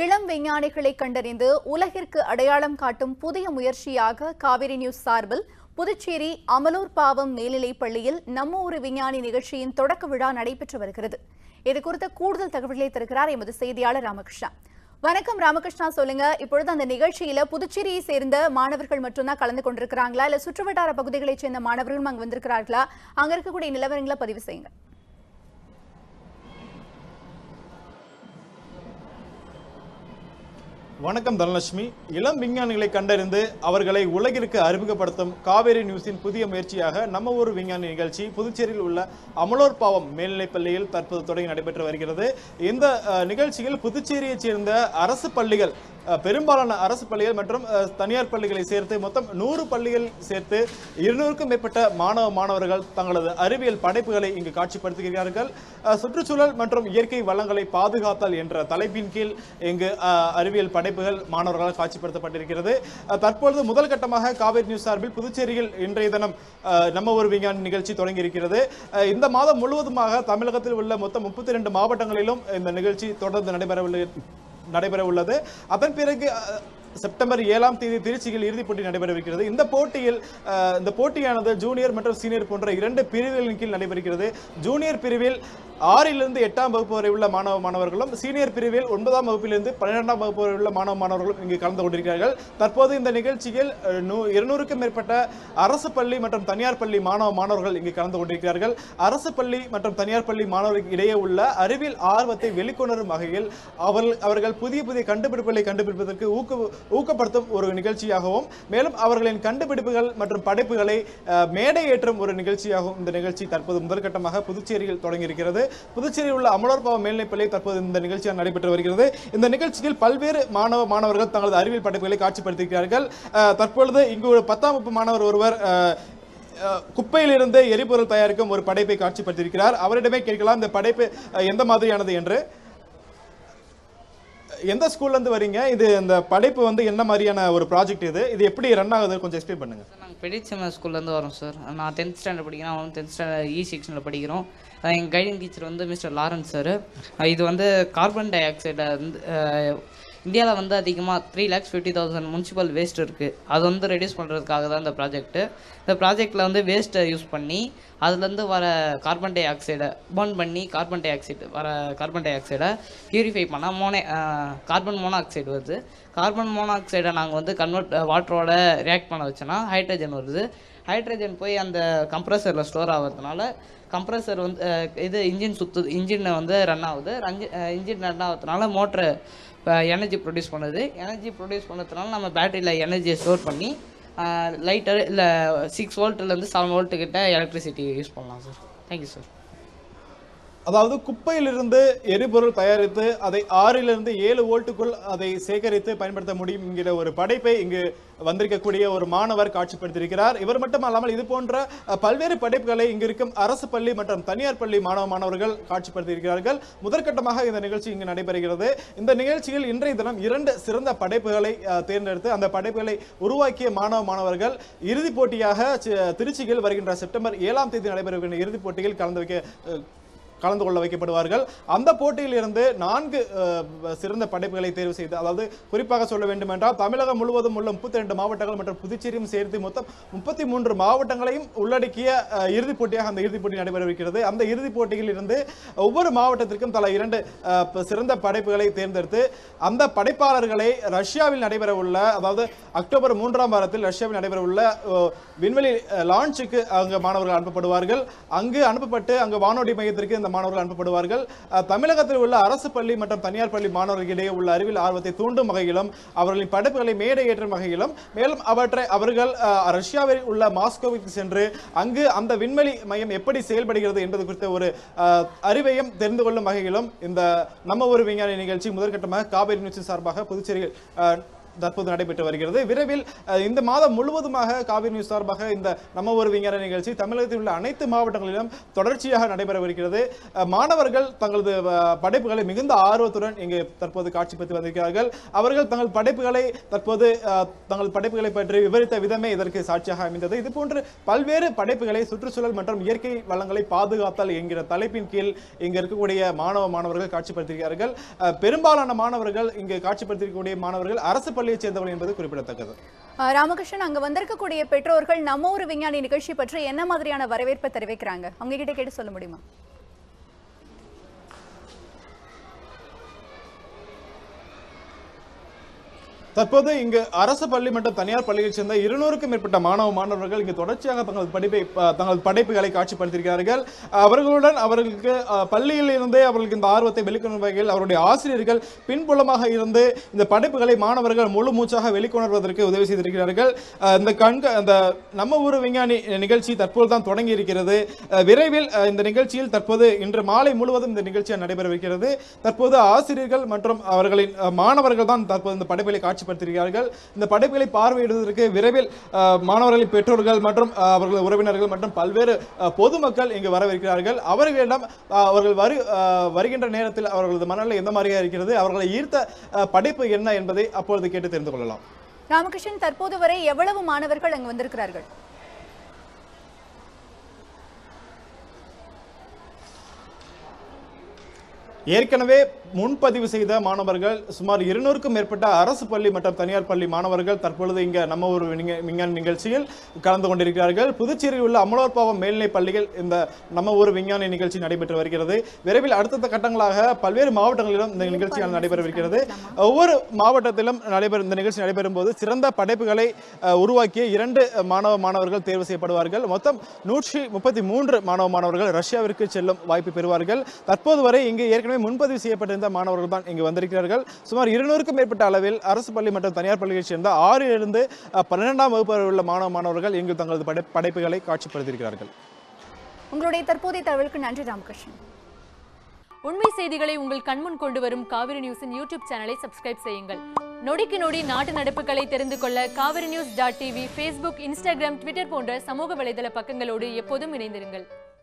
இளம் விஞ்ஞானிகளை கண்டறிந்து உலகிற்கு அடையாளம் காட்டும் புதிய முயற்சியாக காவிரி நியூஸ் சார்பில் புதுச்சேரி அமலூர் பாவம் மேல்நிலைப் பள்ளியில் நம்ம ஒரு விஞ்ஞானி நிகழ்ச்சியின் தொடக்க விழா நடைபெற்று வருகிறது. இது குறித்த கூடுதல் தகவல்களை தருகிறார் எமது செய்தியாளர் ராமகிருஷ்ணா. வணக்கம் ராமகிருஷ்ணா சொல்லுங்க. இப்பொழுது அந்த நிகழ்ச்சியில புதுச்சேரியை சேர்ந்த மாணவர்கள் மட்டும்தான் கலந்து கொண்டிருக்கிறாங்களா? இல்ல சுற்றுவட்டார பகுதிகளைச் சேர்ந்த மாணவர்களும் அங்கு வந்திருக்கிறார்களா? அங்க இருக்கக்கூடிய நிலவரங்களை பதிவு செய்யுங்க. வணக்கம் தனலட்சுமி. இளம் விஞ்ஞானிகளை கண்டறிந்து அவர்களை உலகிற்கு அறிமுகப்படுத்தும் காவேரி நியூஸின் புதிய முயற்சியாக நம்ம ஊர் விஞ்ஞானி நிகழ்ச்சி புதுச்சேரியில் உள்ள அமலோர் பாவம் மேல்நிலைப் பள்ளியில் தற்போது தொடங்கி நடைபெற்று வருகிறது. இந்த நிகழ்ச்சியில் புதுச்சேரியைச் சேர்ந்த அரசு பள்ளிகள் பெரும்பாலான அரசு பள்ளிகள் மற்றும் தனியார் பள்ளிகளை சேர்த்து மொத்தம் நூறு பள்ளிகள் சேர்த்து இருநூறுக்கும் மேற்பட்ட மாணவ மாணவர்கள் தங்களது அறிவியல் படைப்புகளை இங்கு காட்சிப்படுத்துகிறார்கள். சுற்றுச்சூழல் மற்றும் இயற்கை வளங்களை பாதுகாத்தல் என்ற தலைப்பின் கீழ் இங்கு அறிவியல் படைப்புகள் மாணவர்களால் காட்சிப்படுத்தப்பட்டிருக்கிறது. தற்பொழுது முதல் கட்டமாக காவேரி நியூஸ் சார்பில் புதுச்சேரியில் இன்றைய தினம் நம்ம ஒரு விஞ்ஞானி நிகழ்ச்சி தொடங்கி இருக்கிறது இந்த மாதம் முழுவதுமாக தமிழகத்தில் உள்ள மொத்தம் முப்பத்தி ரெண்டு மாவட்டங்களிலும் இந்த நிகழ்ச்சி தொடர்ந்து நடைபெற நடைபெற உள்ளது அதன் பிறகு அஹ், செப்டம்பர் ஏழாம் தேதி திருச்சியில் இறுதிப் போட்டி நடைபெறவிருக்கிறது. இந்த போட்டியில் இந்த போட்டியானது ஜூனியர் மற்றும் சீனியர் போன்ற இரண்டு பிரிவுகளின் கீழ் நடைபெறுகிறது. ஜூனியர் பிரிவில் ஆறிலிருந்து எட்டாம் வகுப்பு வரை உள்ள மாணவ மாணவர்களும் சீனியர் பிரிவில் ஒன்பதாம் வகுப்பிலிருந்து பன்னிரெண்டாம் வகுப்பு வரை உள்ள மாணவ மாணவர்களும் இங்கு கலந்து கொண்டிருக்கிறார்கள். தற்போது இந்த நிகழ்ச்சியில் நூ- இருநூறுக்கும் மேற்பட்ட அரசு பள்ளி மற்றும் தனியார் பள்ளி மாணவ மாணவர்கள் இங்கு கலந்து கொண்டிருக்கிறார்கள். அரசு பள்ளி மற்றும் தனியார் பள்ளி மாணவர்களுக்கு இடையே உள்ள அறிவியல் ஆர்வத்தை வெளிக்கொணரும் வகையில் அவர்கள் அவர்கள் புதிய புதிய கண்டுபிடிப்புகளை கண்டுபிடிப்பதற்கு ஊக்கு ஊக்கப்படுத்தும் ஒரு நிகழ்ச்சியாகவும் மேலும் அவர்களின் கண்டுபிடிப்புகள் மற்றும் படைப்புகளை மேடையேற்றும் மேடை ஏற்றும் ஒரு நிகழ்ச்சியாகவும் இந்த நிகழ்ச்சி தற்போது முதற்கட்டமாக புதுச்சேரியில் தொடங்கியிருக்கிறது. புதுச்சேரியில் உள்ள அமலோர்பாவ மேல்நிலைப்பள்ளி தற்போது இந்த நிகழ்ச்சியாக நடைபெற்று வருகிறது. இந்த நிகழ்ச்சியில் பல்வேறு மாணவ மாணவர்கள் தங்களது அறிவியல் படைப்புகளை காட்சிப்படுத்தியிருக்கிறார்கள். தற்பொழுது இங்கு ஒரு பத்தாம் வகுப்பு மாணவர் ஒருவர் குப்பையிலிருந்து எரிபொருள் தயாரிக்கும் ஒரு படைப்பை காட்சிப்படுத்தியிருக்கிறார். அவரிடமே கேட்கலாம் இந்த படைப்பு எந்த மாதிரியானது என்று. எந்த ஸ்கூல்லேருந்து வரீங்க? இது இந்த படைப்பு வந்து என்ன மாதிரியான ஒரு ப்ராஜெக்ட் இது? இது எப்படி ரன் ஆகுது? கொஞ்சம் எக்ஸ்பிளைன் பண்ணுங்க. சார் நாங்கள் பெடிச்சம ஸ்கூல்லேருந்து வரோம் சார் நான் டென்த் ஸ்டாண்டர்ட் படிக்கிறேன் அவன் டென்த் ஸ்டாண்டர்ட் இ செக்ஷனில் படிக்கிறோம். எங்கள் கைடிங் டீச்சர் வந்து மிஸ்டர் லாரன்ஸ் சார். இது வந்து கார்பன் டை ஆக்சைடை வந்து இந்தியாவில் வந்து அதிகமாக three lakhs fifty thousand municipal waste இருக்குது அது வந்து ரெடியூஸ் பண்ணுறதுக்காக தான் இந்த ப்ராஜெக்ட்டு இந்த ப்ராஜெக்டில் வந்து வேஸ்ட்டை யூஸ் பண்ணி அதுலேருந்து வர கார்பன் டை ஆக்சைடை பர்ன் பண்ணி கார்பன் டை ஆக்சைடு வர கார்பன் டை ஆக்சைடை பியூரிஃபை பண்ணால் மோனே கார்பன் மோனாக்சைடு வருது. கார்பன் மோனாக்சைடை நாங்கள் வந்து கன்வெர்ட் வாட்டரோட ரியாக்ட் பண்ண வச்சோன்னா ஹைட்ரஜன் வருது. ஹைட்ரஜன் போய் அந்த கம்ப்ரஸரில் ஸ்டோர் ஆகிறதுனால கம்ப்ரஸர் வந்து இது இன்ஜின் சுத்து இன்ஜினை வந்து ரன் ஆகுது. இன்ஜின் ரன் ஆகிறதுனால மோட்ரு எனர்ஜி ப்ரொடியூஸ் பண்ணுது. எனர்ஜி ப்ரொடியூஸ் பண்ணுறதுனால நம்ம பேட்டரியில் எனர்ஜியை ஸ்டோர் பண்ணி லைட்டர் இல்லை சிக்ஸ் வோல்ட்லேருந்து செவன் வோல்ட்டு கிட்ட எலக்ட்ரிசிட்டி யூஸ் பண்ணலாம் சார் தேங்க்யூ சார் அதாவது குப்பையிலிருந்து எரிபொருள் தயாரித்து அதை ஆறிலிருந்து ஏழு வோல்ட்டுக்குள் அதை சேகரித்து பயன்படுத்த முடியும் என்கிற ஒரு படைப்பை இங்கு வந்திருக்கக்கூடிய ஒரு மாணவர் காட்சிப்படுத்தியிருக்கிறார். இவர் மட்டும் அல்லாமல் இது போன்ற பல்வேறு படைப்புகளை இங்கு இருக்கும் அரசு பள்ளி மற்றும் தனியார் பள்ளி மாணவ மாணவர்கள் காட்சிப்படுத்தியிருக்கிறார்கள். முதற்கட்டமாக இந்த நிகழ்ச்சி இங்கு நடைபெறுகிறது. இந்த நிகழ்ச்சியில் இன்றைய தினம் இரண்டு சிறந்த படைப்புகளை தேர்ந்தெடுத்து அந்த படைப்புகளை உருவாக்கிய மாணவ மாணவர்கள் இறுதிப் போட்டியாக திருச்சியில் வருகின்ற செப்டம்பர் ஏழாம் தேதி நடைபெறுகின்ற இறுதிப் போட்டியில் கலந்து வைக்க கலந்து கொள்ள வைக்கப்படுவார்கள். அந்த போட்டியில் இருந்து நான்கு சிறந்த படைப்புகளை தேர்வு செய்து அதாவது குறிப்பாக சொல்ல வேண்டும் என்றால் தமிழகம் முழுவதும் உள்ள முப்பத்தி ரெண்டு மாவட்டங்கள் மற்றும் புதுச்சேரியும் சேர்த்து மொத்தம் முப்பத்தி மூன்று மாவட்டங்களையும் உள்ளடக்கிய இறுதிப் போட்டியாக அந்த இறுதிப் போட்டி நடைபெறவிருக்கிறது அந்த இறுதிப் போட்டியில் இருந்து ஒவ்வொரு மாவட்டத்திற்கும் தலா இரண்டு சிறந்த படைப்புகளை தேர்ந்தெடுத்து அந்த படைப்பாளர்களை ரஷ்யாவில் நடைபெற உள்ள அதாவது அக்டோபர் மூன்றாம் வாரத்தில் ரஷ்யாவில் நடைபெற உள்ள விண்வெளி லான்ச்சுக்கு அங்கு மாணவர்கள் அனுப்பப்படுவார்கள். அங்கு அனுப்பப்பட்டு அங்கு வானொலி மையத்திற்கு இந்த மாணவர்கள் அனுப்பப்படுவார்கள். தமிழகத்தில் உள்ள அரசு பள்ளி மற்றும் தனியார் பள்ளி மாணவர்களிடையே உள்ள அறிவியல் ஆர்வத்தை தூண்டும் வகையிலும் அவர்களின் படைப்புகளை மேடையேற்றும் வகையிலும் மேலும் அவற்றை அவர்கள் அஹ், ரஷ்யாவில் உள்ள மாஸ்கோவிற்கு சென்று அங்கு அந்த விண்வெளி மையம் எப்படி செயல்படுகிறது என்பது குறித்த ஒரு அறிவையும் தெரிந்து கொள்ளும் வகையிலும் இந்த நம்ம ஒரு விஞ்ஞானி நிகழ்ச்சி முதற்கட்டமாக காவிரி நிகழ்ச்சி சார்பாக புதுச்சேரியில் தற்போது நடைபெற்று வருகிறது. விரைவில் இந்த மாதம் முழுவதுமாக காவிரி நியூஸ் சார்பாக இந்த நம்ம ஒரு விஞ்ஞான நிகழ்ச்சி தமிழகத்தில் உள்ள அனைத்து மாவட்டங்களிலும் தொடர்ச்சியாக நடைபெறவிருக்கிறது மாணவர்கள் தங்களது படைப்புகளை மிகுந்த ஆர்வத்துடன் இங்கு தற்போது காட்சிப்படுத்தி வந்திருக்கிறார்கள். அவர்கள் தங்கள் படைப்புகளை தற்போது தங்கள் படைப்புகளை பற்றி விவரித்த விதமே இதற்கு சாட்சியாக அமைந்தது. இது போன்று பல்வேறு படைப்புகளை சுற்றுச்சூழல் மற்றும் இயற்கை வளங்களை பாதுகாத்தல் என்கிற தலைப்பின் கீழ் இங்கு இருக்கக்கூடிய மாணவ மாணவர்கள் காட்சிப்படுத்தியிருக்கிறார்கள் பெரும்பாலான மாணவர்கள் இங்கு காட்சிப்படுத்தியிருக்கக்கூடிய மாணவர்கள் அரசு பள்ளி பள்ளியைச் சேர்ந்தவர்கள் என்பது குறிப்பிடத்தக்கது. ராமகிருஷ்ணன் அங்க வந்திருக்கக்கூடிய பெற்றோர்கள் நம்ம ஒரு விஞ்ஞானி நிகழ்ச்சி பற்றி என்ன மாதிரியான வரவேற்பை தெரிவிக்கிறாங்க? அவங்க கிட்ட கேட்டு சொல்ல முடியுமா? தற்போது இங்கு அரசு பள்ளி மற்றும் தனியார் பள்ளியைச் சேர்ந்த இருநூறுக்கும் மேற்பட்ட மாணவ மாணவர்கள் இங்கு தொடர்ச்சியாக தங்கள் படிப்பை தங்கள் படைப்புகளை காட்சிப்படுத்தியிருக்கிறார்கள். அவர்களுடன் அவர்களுக்கு பள்ளியில் இருந்தே அவர்களுக்கு இந்த ஆர்வத்தை வெளிக்கொணரும் வகையில் அவருடைய ஆசிரியர்கள் பின்புலமாக இருந்து இந்த படைப்புகளை மாணவர்கள் முழு மூச்சாக வெளிக்கொணர்வதற்கு உதவி செய்திருக்கிறார்கள். இந்த கண்க அந்த நம்ம ஊர் விஞ்ஞானி நிகழ்ச்சி தற்போது தான் தொடங்கி இருக்கிறது. விரைவில் இந்த நிகழ்ச்சியில் தற்போது இன்று மாலை முழுவதும் இந்த நிகழ்ச்சியாக நடைபெறவிருக்கிறது தற்போது ஆசிரியர்கள் மற்றும் அவர்களின் மாணவர்கள் தான் தற்போது இந்த படைப்புகளை காட்சிப்படுத்தியிருக்கிறார்கள் இந்த படைப்புகளை பார்வையிடுவதற்கு விரைவில் மாணவர்களின் பெற்றோர்கள் மற்றும் அவர்கள் உறவினர்கள் மற்றும் பல்வேறு பொதுமக்கள் இங்கு வரவிருக்கிறார்கள். அவர்களிடம் அவர்கள் வரு வருகின்ற நேரத்தில் அவர்களது மனநிலை எந்த மாதிரியாக இருக்கிறது அவர்களை ஈர்த்த அஹ், படைப்பு என்ன என்பதை அப்பொழுது கேட்டு தெரிந்து கொள்ளலாம். ராமகிருஷ்ணன் தற்போது வரை எவ்வளவு மாணவர்கள் அங்கு வந்திருக்கிறார்கள்? ஏற்கனவே முன்பதிவு செய்த மாணவர்கள் சுமார் இருநூறுக்கும் மேற்பட்ட அரசு பள்ளி மற்றும் தனியார் பள்ளி மாணவர்கள் தற்பொழுது இங்க நம்ம ஒரு விஞ்ஞ- விஞ்ஞான நிகழ்ச்சியில் கலந்து கொண்டிருக்கிறார்கள். புதுச்சேரியில் உள்ள அமலோற்பாவம் மேல்நிலை பள்ளியில் இந்த நம்ம ஒரு விஞ்ஞான நிகழ்ச்சி நடைபெற்று வருகிறது. விரைவில் அடுத்தடுத்த கட்டங்களாக பல்வேறு மாவட்டங்களிலும் இந்த நிகழ்ச்சியால் நடைபெறவிருக்கிறது. ஒவ்வொரு மாவட்டத்திலும் நடைபெறும் இந்த நிகழ்ச்சி நடைபெறும் போது சிறந்த படைப்புகளை உருவாக்கிய இரண்டு மாணவ மாணவர்கள் தேர்வு செய்யப்படுவார்கள். மொத்தம் நூற்றி முப்பத்தி மூன்று மாணவ மாணவர்கள் ரஷ்யாவிற்கு செல்லும் வாய்ப்பு பெறுவார்கள். தற்போது வரை இங்கு ஏற்கனவே முன்பதிவு செய்யப்பட்டிருந்த மாணவர்கள் தான் இங்கு வந்திருக்கிறார்கள். சுமார் இருநூறுக்கும் மேற்பட்ட அளவில் அரசு பள்ளி மற்றும் தனியார் பள்ளிகளைச் சேர்ந்த ஆறிலிருந்து பன்னிரெண்டாம் வகுப்பு உள்ள மாணவ மாணவர்கள் இங்கு தங்களது படை படைப்புகளை காட்சிப்படுத்தியிருக்கிறார்கள். உங்களுடைய தற்போதைய தகவலுக்கு நன்றி ராமகிருஷ்ணன். உண்மை செய்திகளை உங்கள் கண்முன் கொண்டு வரும் காவிரி நியூஸின் யூடியூப் சேனலை சப்ஸ்கிரைப் செய்யுங்கள். நொடிக்கு நொடி நாட்டு நடப்புகளை தெரிந்து கொள்ள Kaveri news dot TV Facebook Instagram Twitter போன்ற சமூக வலைதள பக்கங்களோடு எப்போதும் இணைந்திருங்கள்.